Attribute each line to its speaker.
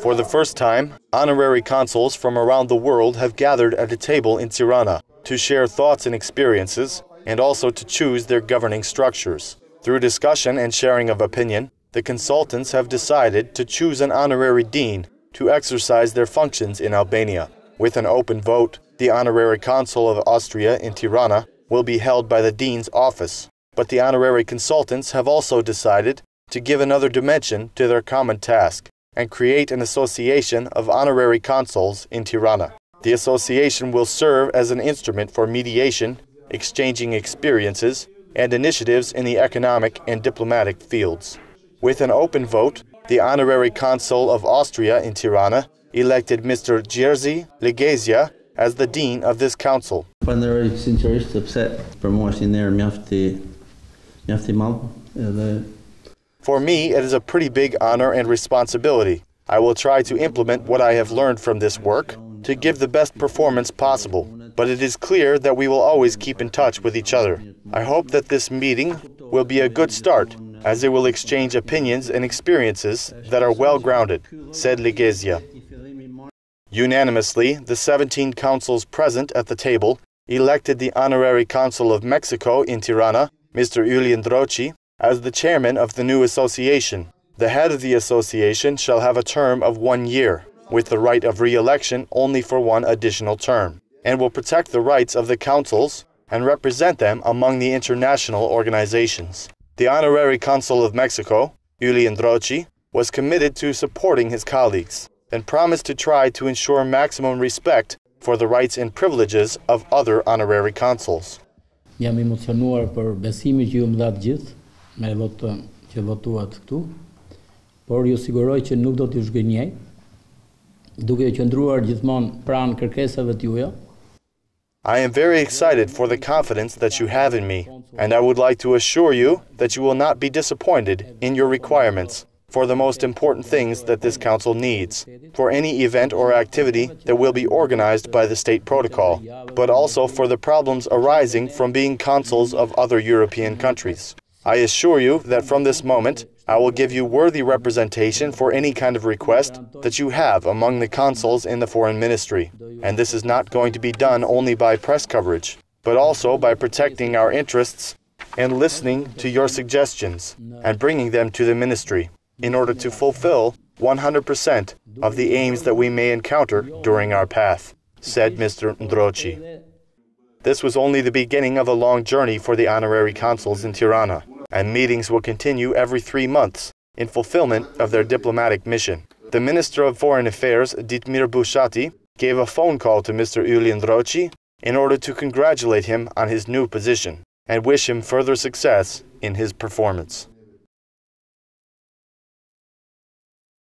Speaker 1: For the first time, honorary consuls from around the world have gathered at a table in Tirana to share thoughts and experiences and also to choose their governing structures. Through discussion and sharing of opinion, the consultants have decided to choose an honorary dean to exercise their functions in Albania. With an open vote, the honorary consul of Austria in Tirana will be held by the dean's office. But the honorary consultants have also decided to give another dimension to their common task and create an association of honorary consuls in Tirana. The association will serve as an instrument for mediation, exchanging experiences, and initiatives in the economic and diplomatic fields. With an open vote, the honorary consul of Austria in Tirana elected Mr. Jerzy Legezia as the dean of this council.
Speaker 2: Falenderoj sinqerisht sepse për mua është një ner mjaft
Speaker 1: For me, it is a pretty big honor and responsibility. I will try to implement what I have learned from this work to give the best performance possible, but it is clear that we will always keep in touch with each other. I hope that this meeting will be a good start, as it will exchange opinions and experiences that are well grounded, said Ligezia. Unanimously, the 17 councils present at the table elected the honorary consul of Mexico in Tirana, Mr. Ylli Ndroqi, as the chairman of the new association. The head of the association shall have a term of one year, with the right of re-election only for one additional term, and will protect the rights of the councils and represent them among the international organizations. The honorary consul of Mexico, Ylli Ndroqi, was committed to supporting his colleagues and promised to try to ensure maximum respect for the rights and privileges of other honorary consuls.
Speaker 3: Me që votuat këtu, por ju siguroj që nuk do t'ju shgënjej, duke qëndruar gjithmonë pranë kërkesave.
Speaker 1: I am very excited for the confidence that you have in me, and I would like to assure you that you will not be disappointed in your requirements for the most important things that this council needs, for any event or activity that will be organized by the state protocol, but also for the problems arising from being consuls of other European countries. I assure you that from this moment, I will give you worthy representation for any kind of request that you have among the consuls in the foreign ministry. And this is not going to be done only by press coverage, but also by protecting our interests and listening to your suggestions and bringing them to the ministry in order to fulfill 100% of the aims that we may encounter during our path, said Mr. Ndroqi. This was only the beginning of a long journey for the honorary consuls in Tirana, and meetings will continue every three months in fulfillment of their diplomatic mission. The Minister of Foreign Affairs, Ditmir Bushati, gave a phone call to Mr. Ylli Ndroqi in order to congratulate him on his new position and wish him further success in his performance.